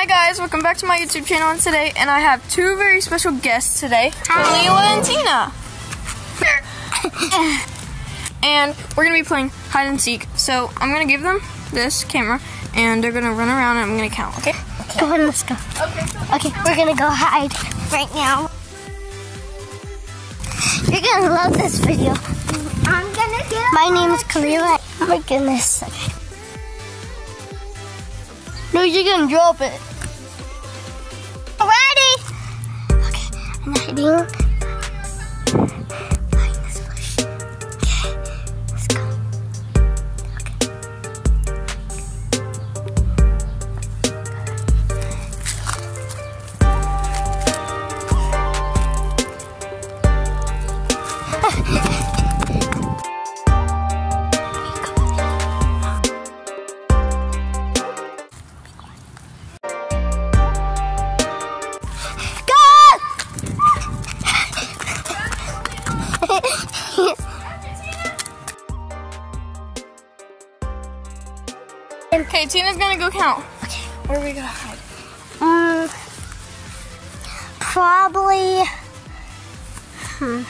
Hi guys, welcome back to my YouTube channel and today and I have two very special guests today, Leela and Tina. and we're gonna be playing hide and seek. So I'm gonna give them this camera and they're gonna run around and I'm gonna count, okay? Go on, let's go. Okay. Okay, we're gonna go hide right now. You're gonna love this video. I'm gonna get My name is Kalila. Oh my goodness. No, you're gonna drop it. I'm hiding. Okay, Tina's gonna go count. Okay, where are we gonna hide? Um, probably. Hmm.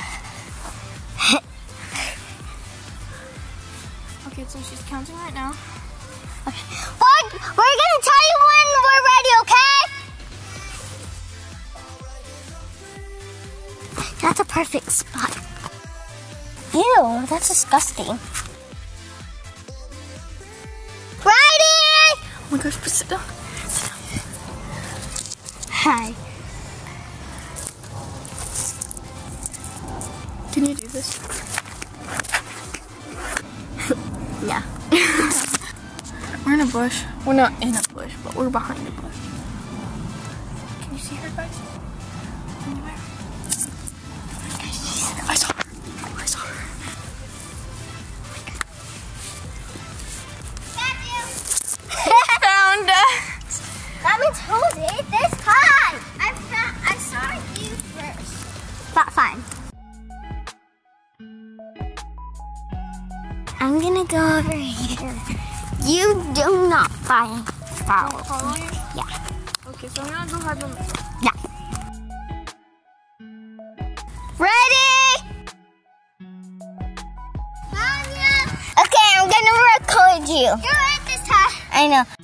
Okay, so she's counting right now. Okay. We're, we're gonna tell you when we're ready, okay? That's a perfect spot. Ew, that's disgusting. My gosh, but sit down. Hi. Can you do this? Yeah. We're in a bush. We're not in a bush, but we're behind a bush. Can you see her, guys? Means who this time? I found, I saw you first. That's fine. I'm gonna go over here. You do not find follow. Follow you? Yeah. Okay, so I'm gonna go hide myself. Yeah. Ready? Okay, I'm gonna record you. You're right this time. I know.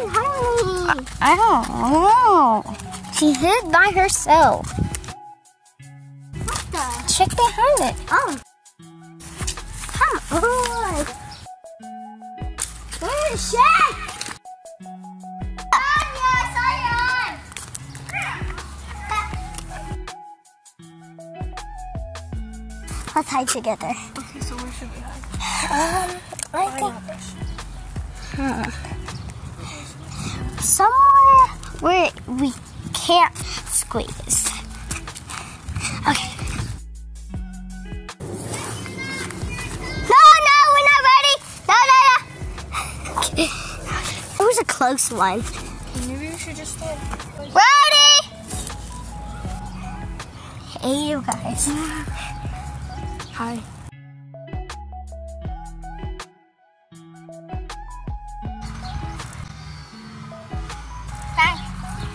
Where, where Harley? I don't know. She hid by herself. What the? Check behind it. Oh. Come on. Where is she? Let's hide together. Okay, so where should we hide? Um, I think hmm. Somewhere where we can't squeeze. Okay. No, no, we're not ready. No, no, no. It was a close one. Maybe we should just stay. Ready? Hey, you guys. Hi.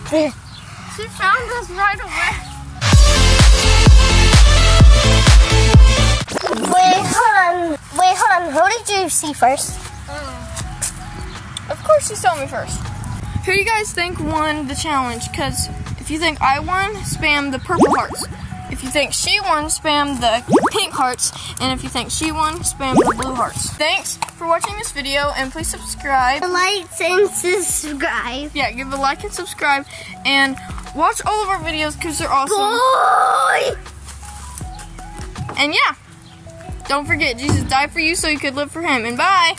She found us right away. Wait, hold on. Wait, hold on. Who did you see first? Oh. Of course you saw me first. Who do you guys think won the challenge? Because if you think I won, spam the purple hearts. If you think she won, spam the pink hearts. And if you think she won, spam the blue hearts. Thanks for watching this video and please subscribe. Like and subscribe. Yeah, give a like and subscribe. And watch all of our videos because they're awesome. Boy! And yeah, don't forget, Jesus died for you so you could live for him. And bye.